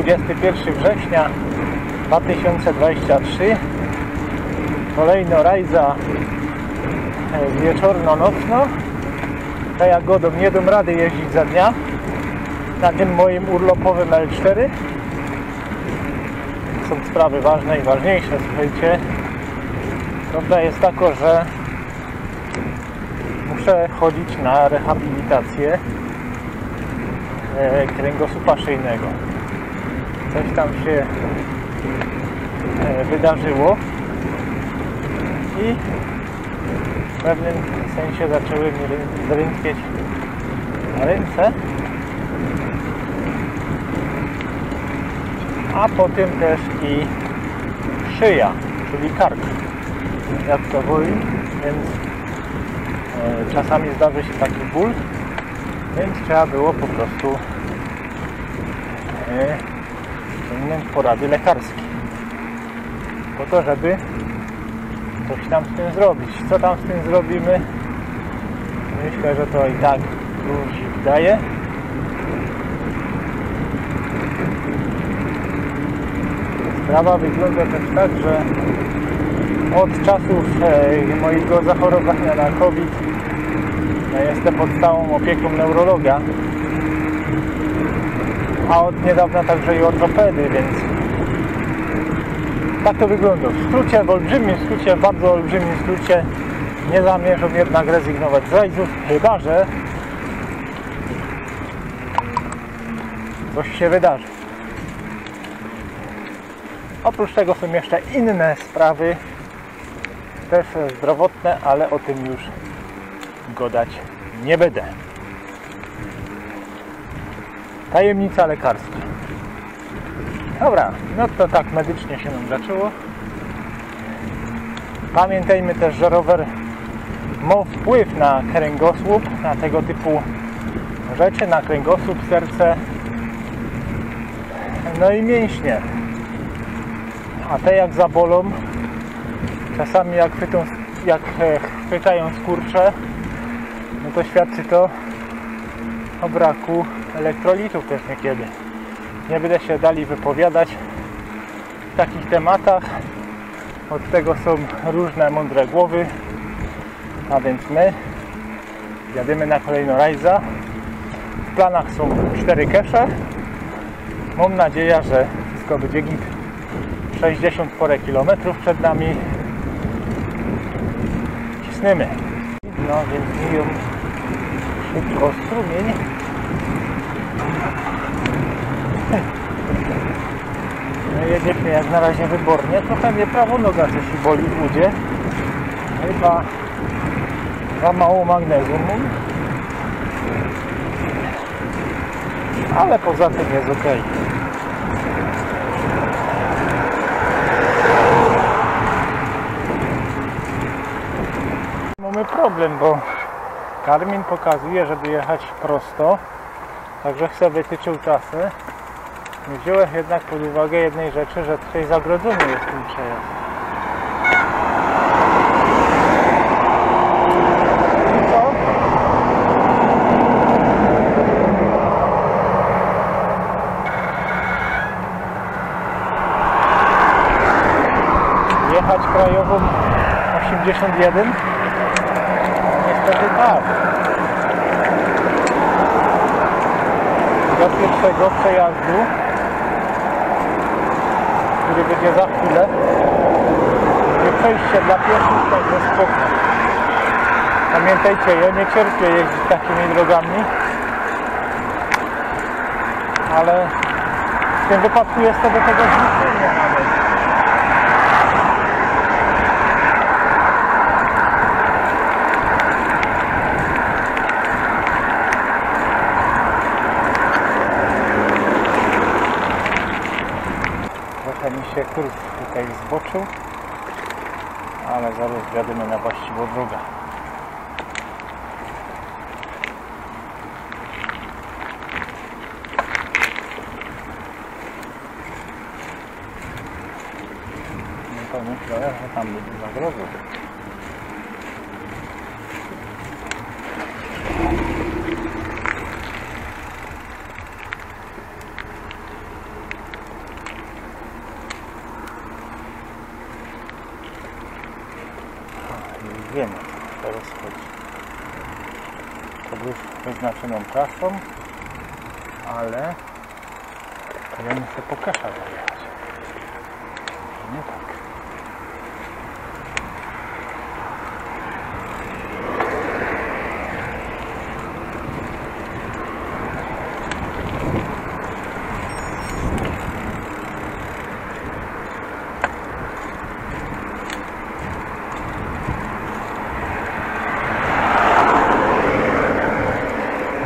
Czwartek 21 września 2023 Kolejno rajza e, wieczorno-nocno Tak jak godą nie dam rady jeździć za dnia. Na tym moim urlopowym L4 są sprawy ważne i ważniejsze słuchajcie. Prawda jest taka, że muszę chodzić na rehabilitację e, kręgosłupa szyjnego coś tam się e, wydarzyło. I w pewnym sensie zaczęły mi rę- drętwieć ręce. A potem też i szyja, czyli kark jak to woli, więc e, czasami zdarzy się taki ból więc trzeba było po prostu sięgnąć porady lekarskie po to, żeby coś tam z tym zrobić. Co tam z tym zrobimy? Myślę, że to i tak już daje. Sprawa wygląda też tak, że od czasów e, mojego zachorowania na COVID ja jestem pod stałą opieką neurologa, a od niedawna także i ortopedy, więc tak to wygląda. W skrócie, w olbrzymim skrócie, w bardzo olbrzymim skrócie nie zamierzam jednak rezygnować z rajdów, chyba że coś się wydarzy. Oprócz tego są jeszcze inne sprawy, też zdrowotne, ale o tym już gadać nie będę. Tajemnica lekarska. Dobra, no to tak medycznie się nam zaczęło. Pamiętajmy też, że rower ma wpływ na kręgosłup, na tego typu rzeczy, na kręgosłup, serce, no i mięśnie. A te jak zabolą, czasami jak, chwytą, jak e, chwytają skurcze, no to świadczy to o braku elektrolitów też niekiedy. Nie będę się dali wypowiadać w takich tematach. Od tego są różne mądre głowy. A więc my jadymy na kolejną rajza. W planach są cztery kesze. Mam nadzieję, że wszystko będzie git. 60 porę kilometrów przed nami. Cisnymy. No więc miją szybko strumień. Jedziemy jak na razie wybornie. Trochę mnie prawo noga coś boli w udzie. Chyba za mało magnezium. mam. Ale poza tym jest ok. Mamy problem, bo Karmin pokazuje, żeby jechać prosto. Także chcę wytyczył trasę. Nie wziąłem jednak pod uwagę jednej rzeczy, że tutaj zagrodzony jest ten przejazd. Jechać krajową 81? Niestety tak. do pierwszego przejazdu, który będzie za chwilę. Będzie przejście dla pieszych, także spoko. Pamiętajcie, ja nie cierpię jeździć takimi drogami, ale w tym wypadku jest to do tego zmuszenie nawet. Kurs tutaj zboczył, ale zaraz wjadymy na właściwą drogę. No to myślę, że tam będzie zagrożę. Trasą, ale ja muszę po kasza. Nie tak.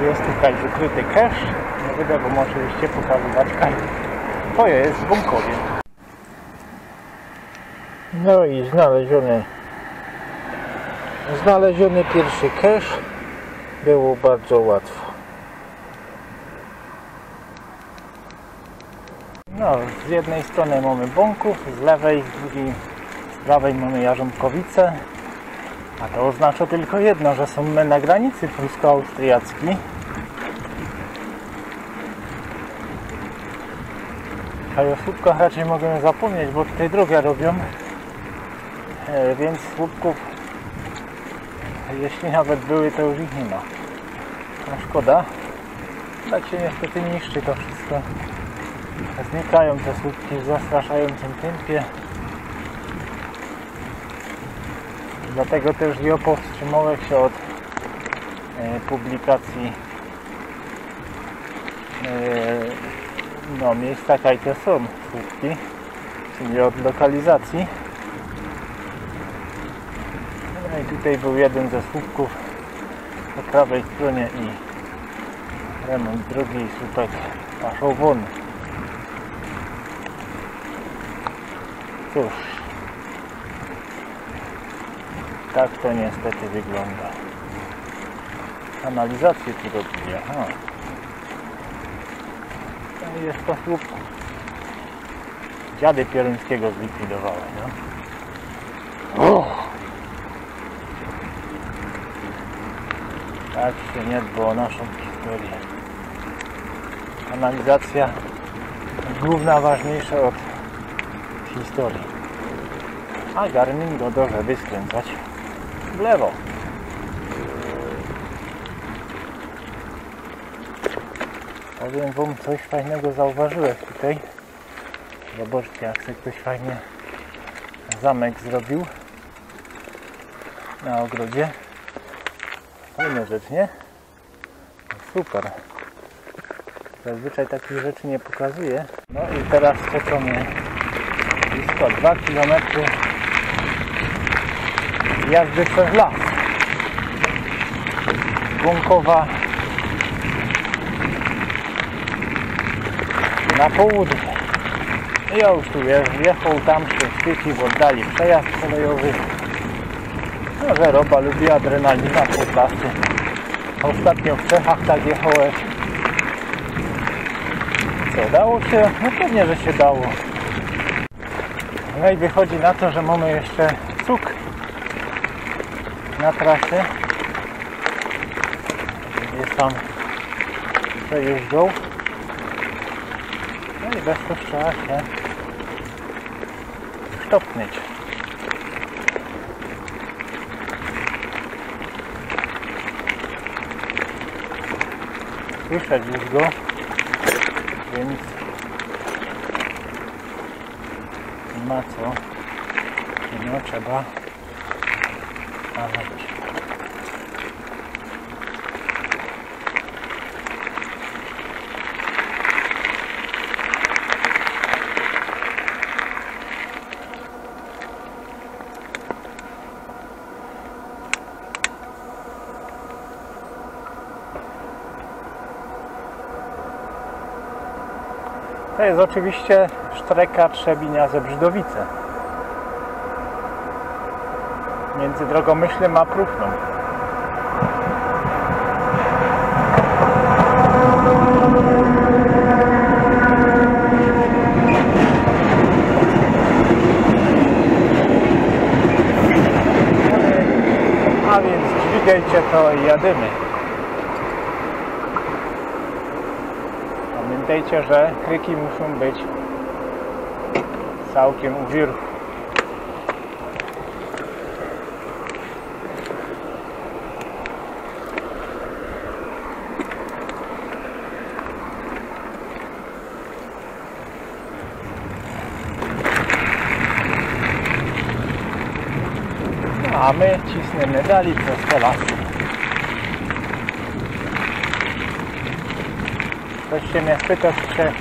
Jest tutaj wykryty cache. Nie będę wam oczywiście pokazywać kaj. To jest w Bąkowie. No i znaleziony znaleziony pierwszy cache. Było bardzo łatwo. No, z jednej strony mamy Bąków, z lewej, z drugiej, z prawej mamy Jarząbkowice. A to oznacza tylko jedno, że są my na granicy polsko-austriackiej. A o słupkach raczej możemy zapomnieć, bo tutaj drogę robią. E, więc słupków, jeśli nawet były, to już ich nie ma. No szkoda. Tak się niestety niszczy to wszystko. Znikają te słupki w zastraszającym tempie. Dlatego też ja powstrzymałem się od e, publikacji no, miejsc taka i to są słupki, czyli od lokalizacji. No i tutaj był jeden ze słupków po prawej stronie i remont drugi słupek paszą won. Cóż, tak to niestety wygląda. Kanalizację tu robili, aha. Jest to słup dziady Pieruńskiego zlikwidowały, no. Tak się nie dba o naszą historię. Kanalizacja główna ważniejsza od historii. A Garmin go do żeby skręcać w lewo. Powiem wam coś fajnego zauważyłem tutaj. Zobaczcie jak sobie ktoś fajnie zamek zrobił na ogrodzie. Fajna rzecz, nie? Super. Zazwyczaj takich rzeczy nie pokazuje. No i teraz czekamy blisko 2 km jazdy przez las. Błąkowa na południe. Ja już tu wjechał, tam się świeci w oddali przejazd kolejowy. No, że roba lubi adrenalina po klasy. Ostatnio w Czechach tak jechałem. Co, dało się? No pewnie, że się dało. No i wychodzi na to, że mamy jeszcze cuk na trasie. Jest tam przejeżdżą. Bez to trzeba się sztopnieć. Słyszeć już go, więc nie ma co. No trzeba stanąć. Jest oczywiście sztreka Trzebinia ze Brzydowice. Między Drogomyślem a Pruchną. A więc dźwigajcie to i jadymy. pamiętajcie, że kryki muszą być całkiem u wirku. A my cisniemy dalej przez te lasy. Ktoś się mnie pyta, czy się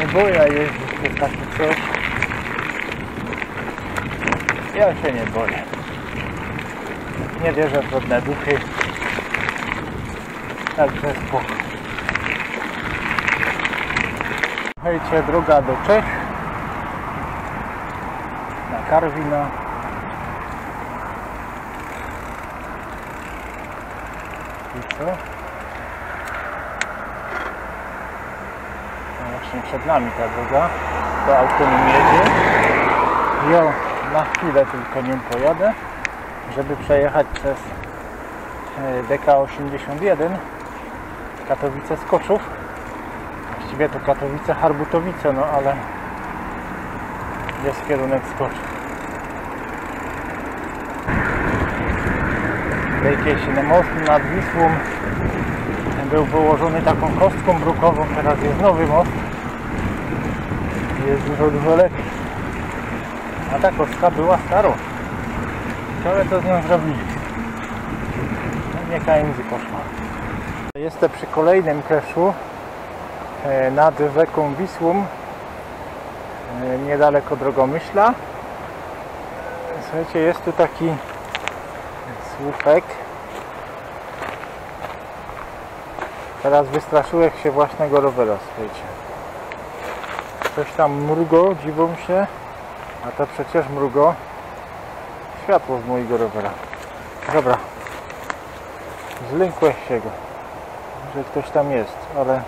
nie boję jeździć przez taki coś. Ja się nie boję. Nie wierzę w żadne duchy. Także spoko. Słuchajcie, droga do Czech. Na Karwina. I co? No właśnie przed nami ta droga. To auto nim jedzie. Ja na chwilę tylko nią pojadę, żeby przejechać przez e, DK81 Katowice Skoczów. Właściwie to Katowice Harbutowice, no ale jest kierunek Skoczów. Się na most nad Wisłą był wyłożony taką kostką brukową, teraz jest nowy most. Jest dużo, dużo lepiej. A ta kostka była starą. Ciekawe co z nią zrobili. No, nie kamizy poszła. Jestem przy kolejnym keszu e, nad rzeką Wisłą e, niedaleko Drogomyśla. Słuchajcie, jest tu taki słupek. Teraz wystraszyłem się własnego rowera, słuchajcie. Coś tam mrugo, dziwą się, a to przecież mrugo światło z mojego rowera. Dobra. Zlękłeś się go, że ktoś tam jest, ale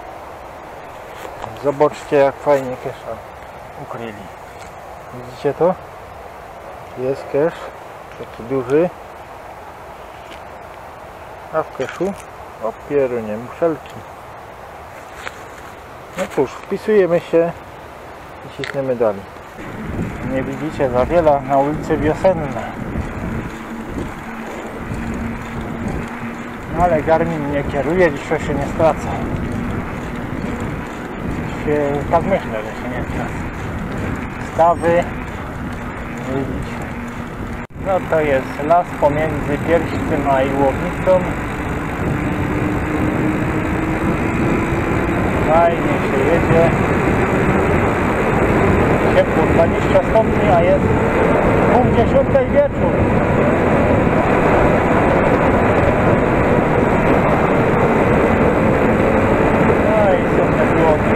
zobaczcie jak fajnie kesza ukryli. Widzicie to? Jest kesz, taki duży. A w keszu o pierunie, muszelki. No cóż, wpisujemy się i cisnemy dalej. Nie widzicie za wiele na ulicy Wiosenne. No ale Garmin nie kieruje, dzisiaj się nie straca. Się, tak myślę, że się nie straca. Stawy, widzicie. No to jest las pomiędzy Pierściem a Iłownicą. Fajnie się jedzie. Ciepło 20 stopni, a jest pół dziesiątej wieczór. No i słońce.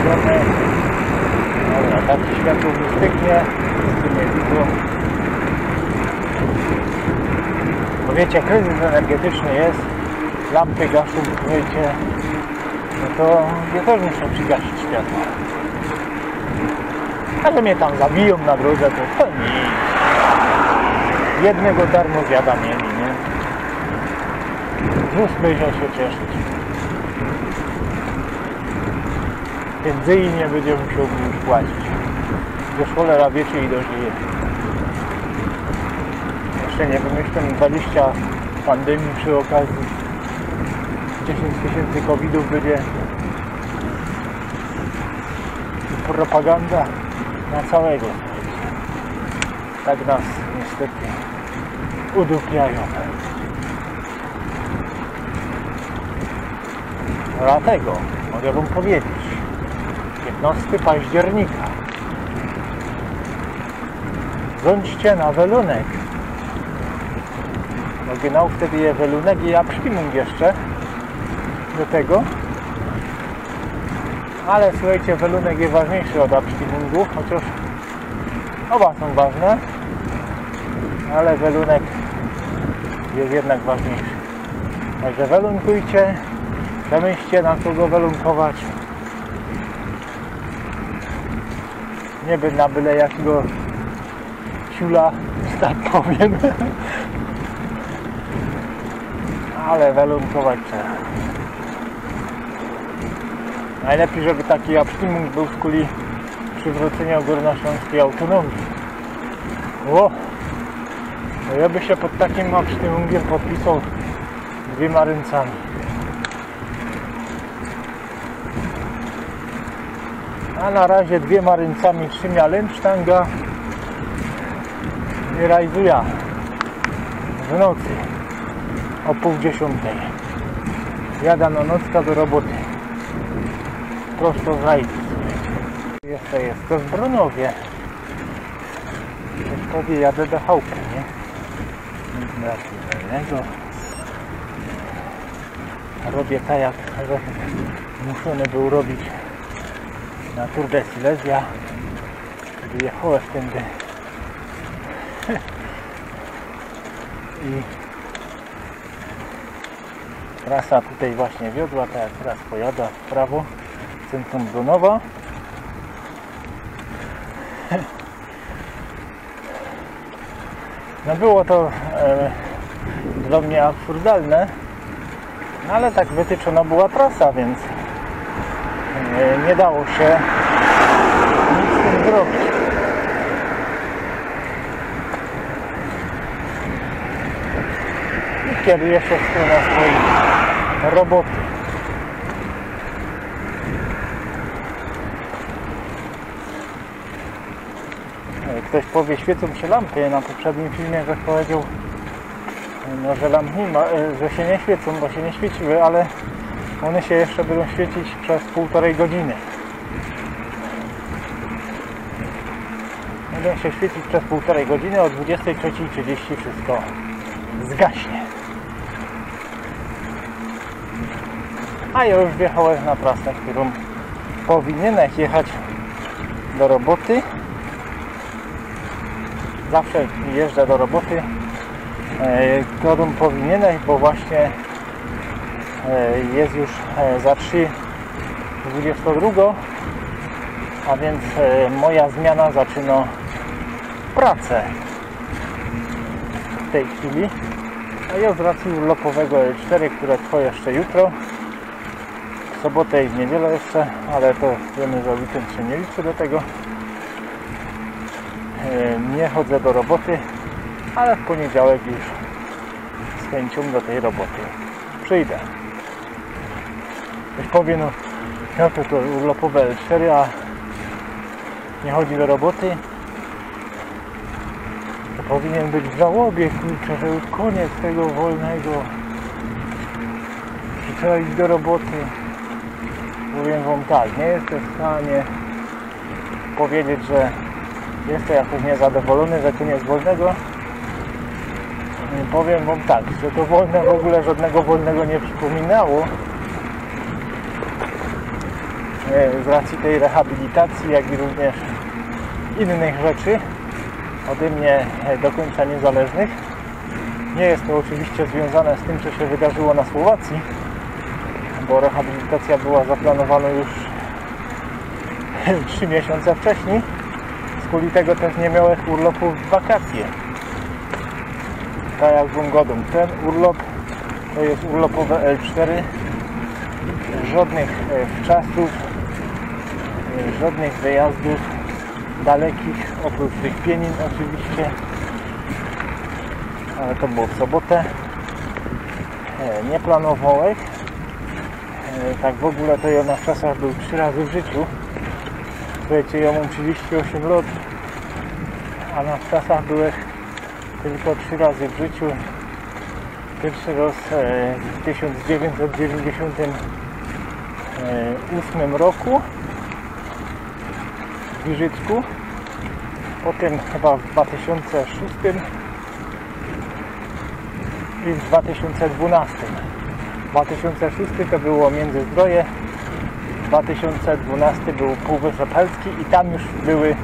Świetne. Dobra, takie światło wystygnie. Wszyscy nie widzą. Bo wiecie, kryzys energetyczny jest, lampy gaszą, wiecie, to ja też muszę przygasić światło. A że mnie tam zabiją na drodze, to, to nic. Jednego darmo zjada mieli, nie? ZUS będzie się cieszyć. Więc i nie będzie musiał mi już płacić. Już cholera wiecie i dożyje jeszcze nie wymyślę 20 pandemii przy okazji 10 tysięcy covidów będzie i propaganda na całego tak nas niestety udupiają dlatego mogę wam powiedzieć 15 października Bądźcie na welunek. No wtedy je welunek i absztimung jeszcze. Do tego. Ale słuchajcie, welunek jest ważniejszy od absztimungu, chociaż oba są ważne, ale welunek jest jednak ważniejszy. Także welunkujcie, przemyślcie na kogo welunkować. Nie by na byle jakiego ciula, że tak powiem. ale welunkować trzeba. Najlepiej, żeby taki absztymung był w kuli przywrócenia górnośląskiej autonomii. O! No ja by się pod takim absztymungiem podpisał dwiema ręcami. A na razie dwiema ręcami trzymia Lęcztanga i rajduja w nocy o pół dziesiątej. Jadano nocka do roboty. Prosto z rajdu. Jeszcze jest to w. Ktoś powie, jadę do chałupy, nie? Nic innego. Robię tak, jak muszony był robić na Tour de Silesia. Kiedy jechałem wtedy. I trasa tutaj właśnie wiodła, tak jak teraz pojada w prawo, centrum Bronowa. No było to e, dla mnie absurdalne, no ale tak wytyczona była trasa, więc e, nie dało się nic z tym zrobić. I kieruje się w stronę swojej roboty. Ktoś powie, świecą się lampy. Na poprzednim filmie ktoś powiedział, no, że lampy nie ma, e, że się nie świecą, bo się nie świeciły, ale one się jeszcze będą świecić przez półtorej godziny. Będą się świecić przez półtorej godziny, o 23.30 wszystko zgaśnie. A ja już wjechałem na trasę, którą powinienem jechać do roboty. Zawsze jeżdżę do roboty, e, którą powinienem, bo właśnie e, jest już e, za 3.22, a więc e, moja zmiana zaczyna pracę w tej chwili. A ja z racji urlopowego L4, które trwa jeszcze jutro, w sobotę i w niedzielę jeszcze, ale to wiemy, że weekend się nie liczy do tego. Nie chodzę do roboty, ale w poniedziałek już z chęcią do tej roboty przyjdę. Ktoś powie, no ja to, to urlopowe L4, a nie chodzi do roboty. To powinien być w żałobie, kurczę, że już koniec tego wolnego. Że trzeba iść do roboty. Powiem Wam tak, nie jestem w stanie powiedzieć, że jestem jakoś niezadowolony, że koniec wolnego. Powiem Wam tak, że to wolne w ogóle żadnego wolnego nie przypominało. E, Z racji tej rehabilitacji, jak i również innych rzeczy ode mnie e, do końca niezależnych. Nie jest to oczywiście związane z tym, co się wydarzyło na Słowacji, bo rehabilitacja była zaplanowana już 3 miesiące wcześniej. Kuli tego też nie miałem urlopu w wakacje. Tak jak z godą. Ten urlop to jest urlopowe L4. Żadnych e, wczasów, e, żadnych wyjazdów dalekich, oprócz tych pienin oczywiście. Ale to było w sobotę. E, Nie planowałem. Tak w ogóle to ja na czasach był trzy razy w życiu. Słuchajcie, ja mam 38 lat, a na czasach byłem tylko trzy razy w życiu. Pierwszy raz e, w 1998 roku w Giżycku. Potem chyba w 2006 i w 2012. 2006 to było Międzyzdroje, 2012 był Półwysep Helski i tam już były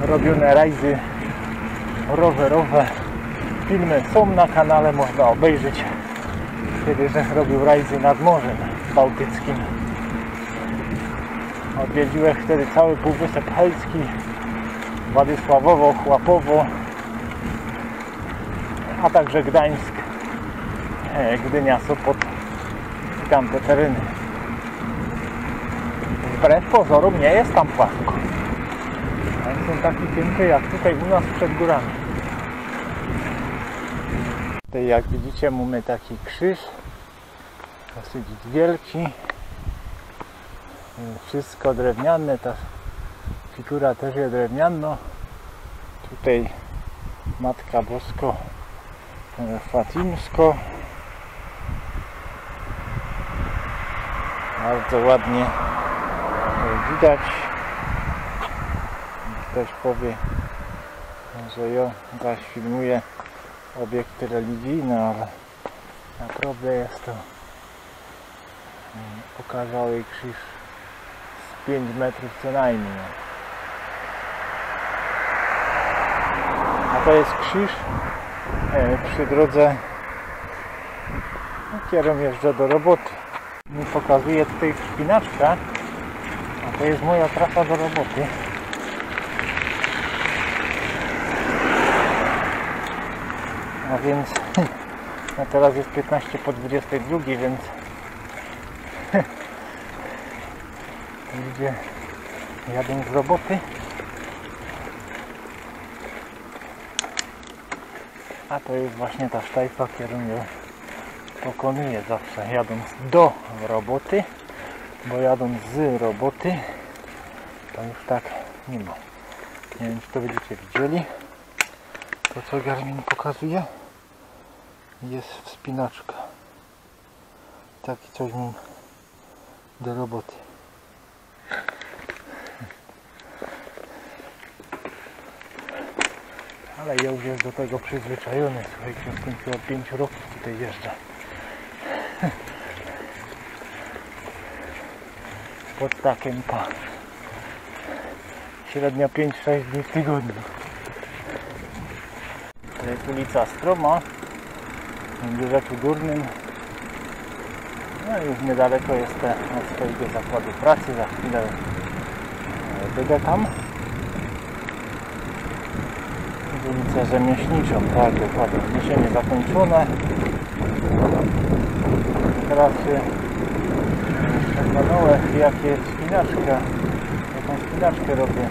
robione rajdy rowerowe. Filmy są na kanale, można obejrzeć kiedy żech robił rajdy nad Morzem Bałtyckim. Odwiedziłem wtedy cały Półwysep Helski, Władysławowo, Chłapowo, a także Gdańsk, e, Gdynia, Sopot i tamte tereny. Wbrew pozorom nie jest tam płasko. Tam są takie piękne jak tutaj u nas przed górami. Tutaj jak widzicie mamy taki krzyż, dosyć wielki. Wszystko drewniane, ta Figura też jest drewniano. Tutaj Matka Bosko Fatimsko. Bardzo ładnie widać. Ktoś powie, że ja zaś filmuję obiekty religijne, ale naprawdę jest to mm, okazały krzyż z 5 metrów co najmniej. A to jest krzyż e, przy drodze no, kierą jeżdżę do roboty. Mi pokazuje tutaj wspinaczka, to jest moja trasa do roboty. A więc no teraz jest 15 po 22, więc ludzie jadą z roboty. A to jest właśnie ta sztajfa, którą ja zawsze jadąc do roboty, bo jadąc z roboty to już tak nie ma. Nie wiem czy to będziecie widzieli. To co Garmin pokazuje jest wspinaczka. Taki coś mam do roboty. Ale ja już jest do tego przyzwyczajony. Słuchajcie, od 5 roków tutaj jeżdżę. Pod takiem pa. Średnio 5-6 dni w tygodniu. To jest ulica Stroma. W rzeczu Górnym. No i już niedaleko jest te swojego zakładu pracy. Za chwilę e, będę tam. ulicę Rzemieślniczą, tak dokładnie. Zniesienie zakończone. Teraz się przekonałem jak jest spinaczka. Jaką spinaczkę robię.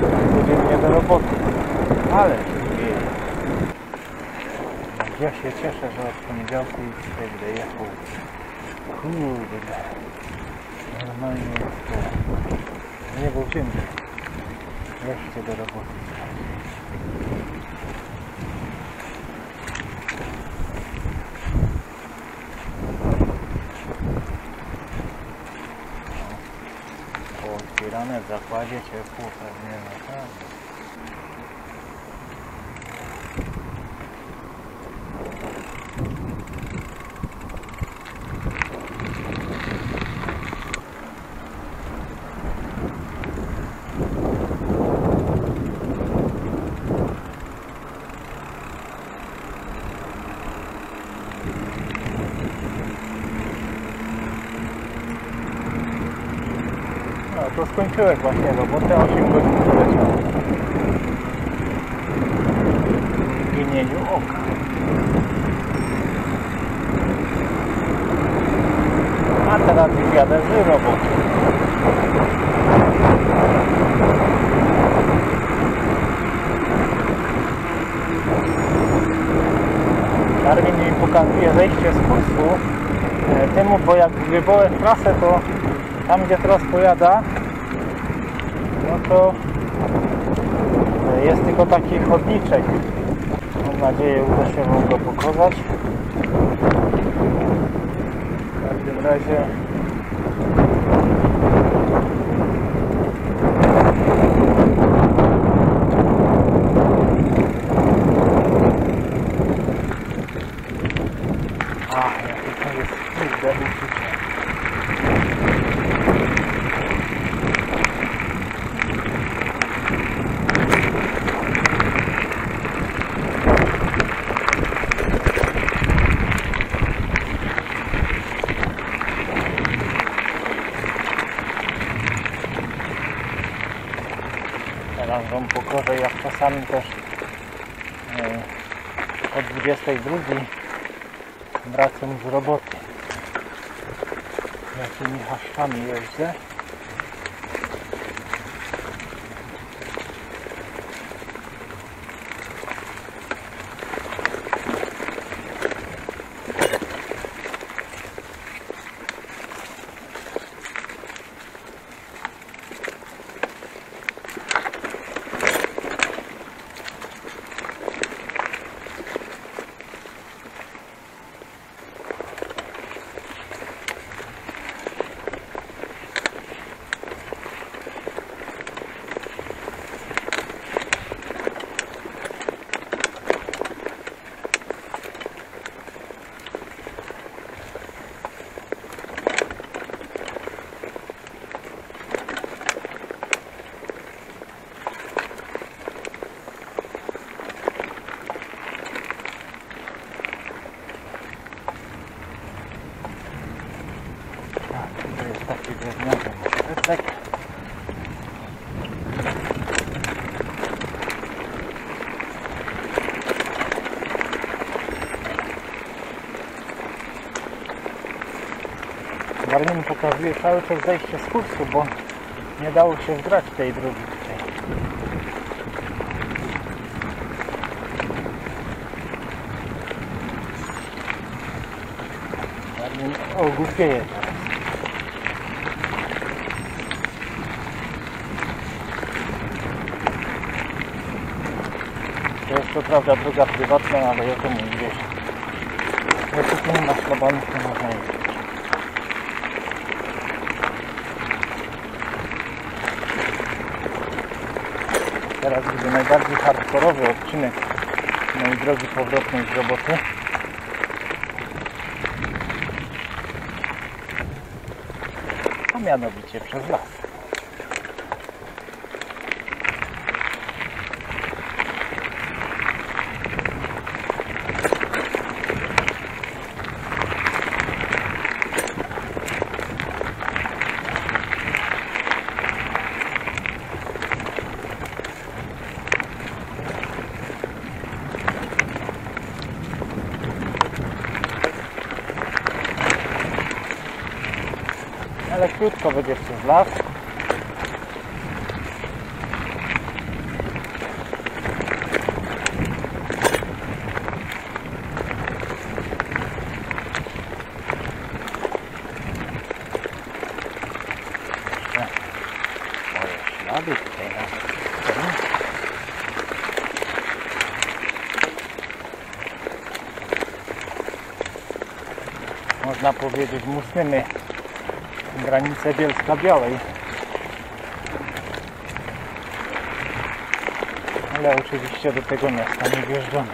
Codziennie do roboty. Ale się dzieje. Ja się cieszę, że od poniedziałku już tutaj będę jechał. Kurde. Normalnie jest to niebo ziemi. Wreszcie do roboty. Pootwierane w zakładzie ciepło pewnie No skończyłem właśnie robotę, 8 godzin poleciało. W imieniu oka. A teraz już jadę z roboty. Darwin mi pokazuje zejście z kursu e, temu, bo jak wybrałem trasę, to tam gdzie teraz pojada, no to e, jest tylko taki chodniczek. Mam nadzieję, uda się Wam go pokazać. W każdym razie A, jakie to jest kurde uczucie. Teraz Wam pokażę jak czasami też e, o 22 wracam z roboty. Jakimi haszczami jeżdżę. Garmin pokazuje cały czas zejście z kursu, bo nie dało się wgrać tej drogi tutaj. Garmin ogłupieje teraz. To jest co prawda droga prywatna, ale ja to wierzę. Jak nie ma szlabanów, to można jeździć. Teraz widzę najbardziej hardkorowy odcinek mojej drogi powrotnej z roboty. A mianowicie przez las. Ale krótko będzie przez las. Ślady stronie. Można powiedzieć, musimy granicę Bielska Białej. Ale oczywiście do tego miasta nie wjeżdżamy.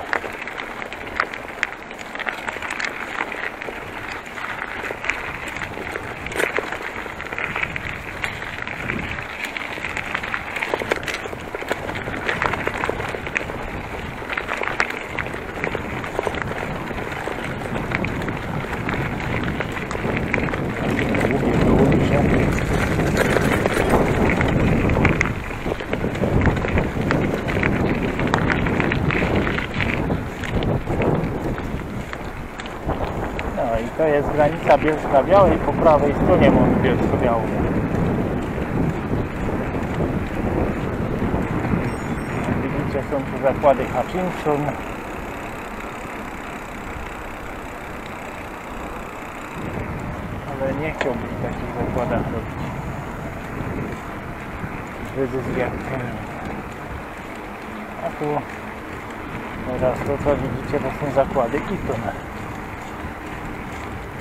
Lubię, lubię się. No i to granica Bielska Białej po prawej stronie mostu Bielsko Białej. Widzicie, są tu zakłady Hutchinson. Ale nie chciałbym w takich zakładach robić. Wyzysk. A tu teraz to co widzicie to są zakłady Eaton.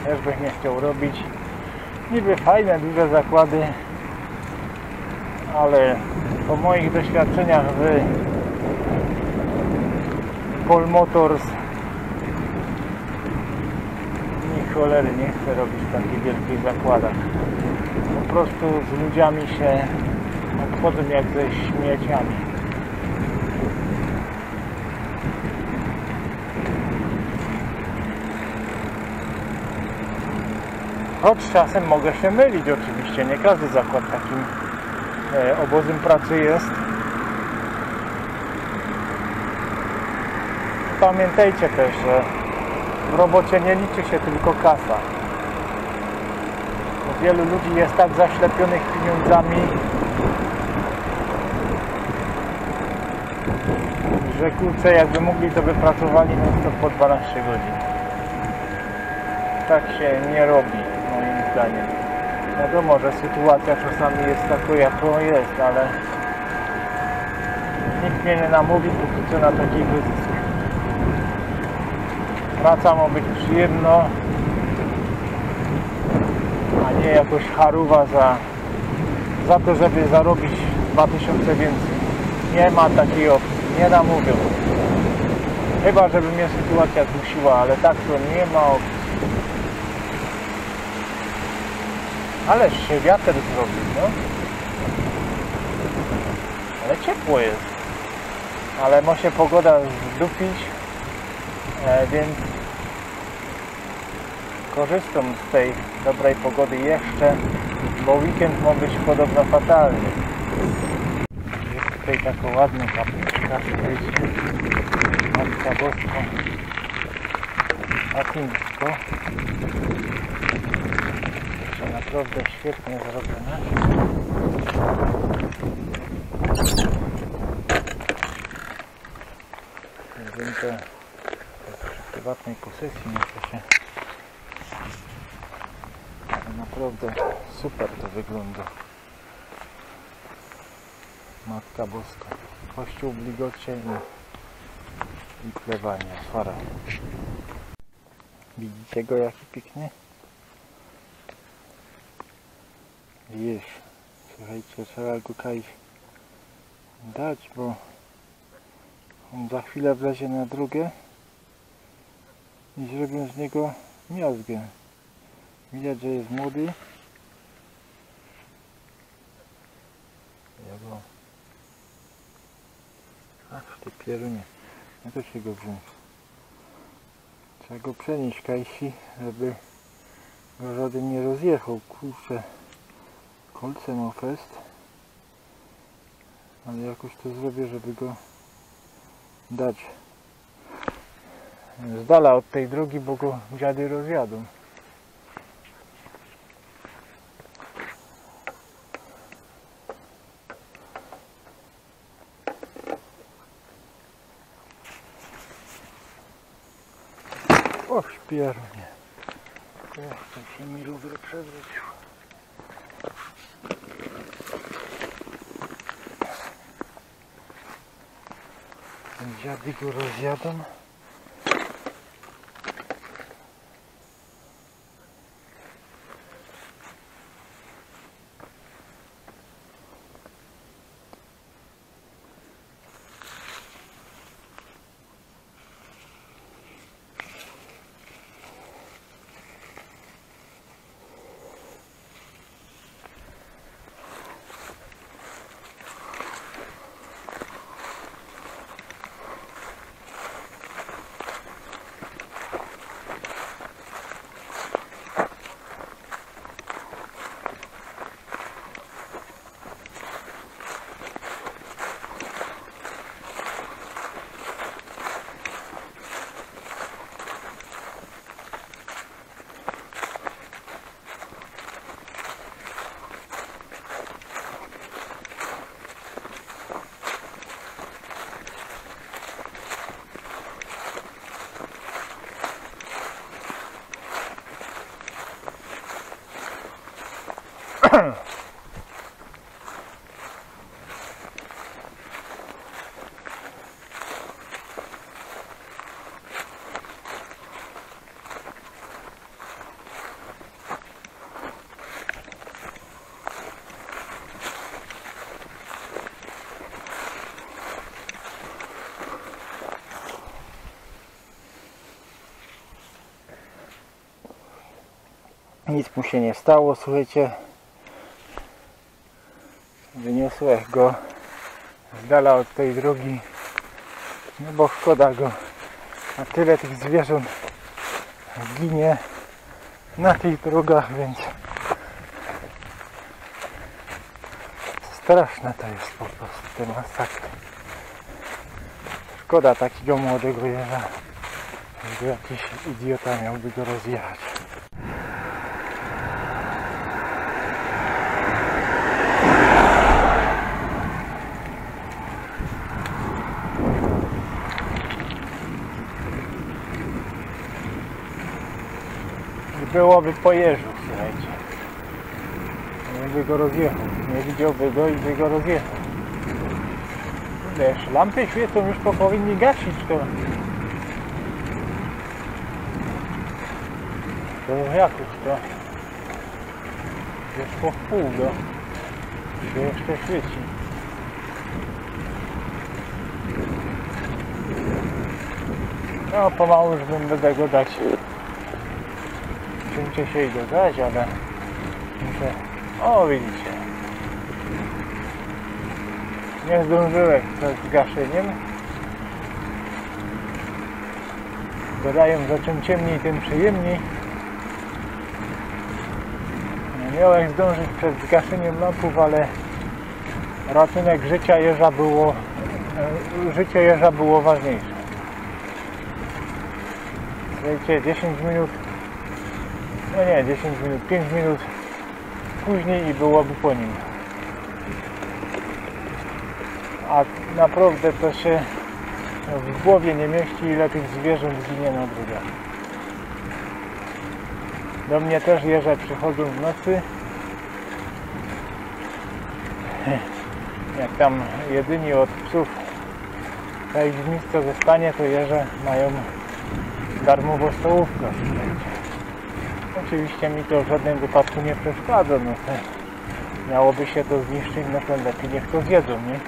Też bych nie chciał robić. Niby fajne, duże zakłady, ale po moich doświadczeniach w Paul Motors ni cholery nie chcę robić w takich wielkich zakładach. Po prostu z ludziami się obchodzą jak ze śmieciami. Choć czasem mogę się mylić oczywiście, nie każdy zakład takim e, obozem pracy jest. Pamiętajcie też, że w robocie nie liczy się tylko kasa. Wielu ludzi jest tak zaślepionych pieniądzami, że kurczę, jakby mogli, to by pracowali no to po 12 godzin. Tak się nie robi, moim zdaniem. Wiadomo, że sytuacja czasami jest taka, jaką jest, ale nikt mnie nie namówi póki co na taki wyzysk. Praca ma być przyjemna, a nie jakoś haruwa za, za to, żeby zarobić 2000 więcej. Nie ma takiej opcji, nie namówią. Chyba, żeby mnie sytuacja zmusiła, ale tak to nie ma opcji. Ależ się wiatr zrobił, no. Ale ciepło jest. Ale ma się pogoda zdupić, e, więc korzystam z tej dobrej pogody jeszcze bo weekend ma być podobno fatalny. Jest tutaj taka ładna kapliczka, słuchajcie. Matka Boska. Łacińsko. To naprawdę świetnie zrobione. Zdjęte przy prywatnej posesji myślę się. Naprawdę super to wygląda. Matka Boska. Kościół w Ligocie i, i plewanie, fara. Widzicie go jaki piękny? Wiesz, słuchajcie, trzeba go kajś dać, bo on za chwilę wlezie na drugie i zrobią z niego miazgę. Widać, że jest młody. Ja go... Ach, ty pierunie. No to się go wziąć. Trzeba go przenieść kajsi, żeby go żaden nie rozjechał. Kurczę, kolce ma fest. Ale jakoś to zrobię, żeby go dać z dala od tej drogi, bo go dziady rozjadą. O, śpiernie. Jeszcze się mi rower przewrócił. Dziady go rozjadą. Nic mu się Wyniosłem go z dala od tej drogi, no bo szkoda go. A tyle tych zwierząt ginie na tych drogach, więc straszne to jest po prostu te masakry. Szkoda takiego młodego jeża, żeby jakiś idiota miałby go rozjechać. Byłoby po jeżu, słuchajcie. Nie by go rozjechał. Nie widziałby go i by go rozjechał. Wiesz, lampy świecą już to powinni gasić to. To jakoś to. Już po wpół go. Się jeszcze świeci. No pomału już bym będę go dać. Czymcie się i dodać, ale muszę... O widzicie. Nie zdążyłem z gaszeniem. Dodają, że czym ciemniej, tym przyjemniej. No Miałem zdążyć przed zgaszeniem lampów, ale ratunek życia jeża było e, życie jeża było ważniejsze. Słuchajcie, 10 minut no nie, 10 minut, 5 minut później i byłoby po nim. A naprawdę to się w głowie nie mieści, ile tych zwierząt ginie na drogach. Do mnie też jeże przychodzą w nocy. Jak tam jedyni od psów ta ich miejsce zostanie, to jeże mają darmową stołówkę. Oczywiście mi to w żadnym wypadku nie przeszkadza. No miałoby się to zniszczyć, no to lepiej niech to zjedzą, nie?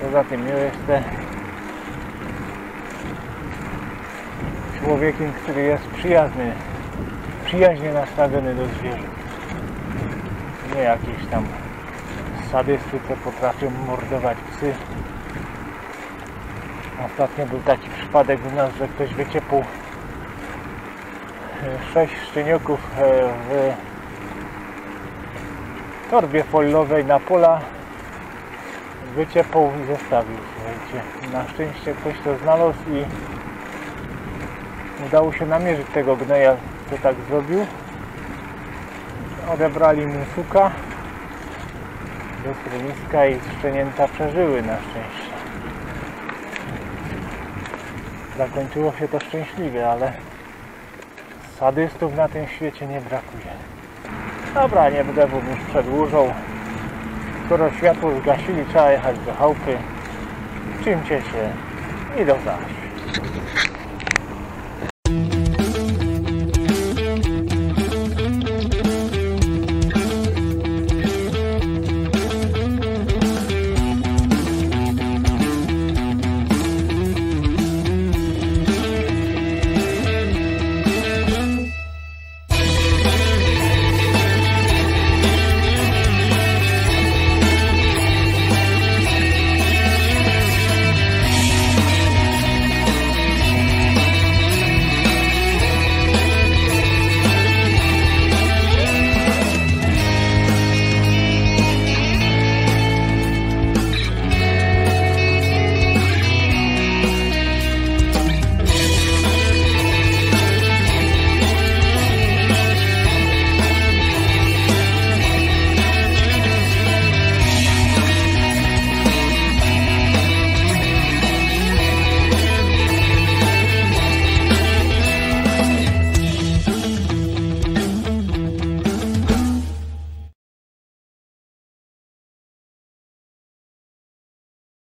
Poza tym ja jestem człowiekiem, który jest przyjazny, przyjaźnie nastawiony do zwierząt. Nie jakiś tam sadysty, co potrafią mordować psy. Ostatnio był taki przypadek u nas, że ktoś wyciepł sześć szczeniaków e, w torbie foliowej na pola wyciepał i zostawił, słuchajcie. Na szczęście ktoś to znalazł i udało się namierzyć tego gnoja, co tak zrobił. Odebrali mu suka do schroniska i szczenięta przeżyły na szczęście. Zakończyło się to szczęśliwie, ale sadystów na tym świecie nie brakuje. Dobra, nie będę już przedłużał. Skoro światło zgasili, trzeba jechać do chałupy. Czymcie się i do zaś.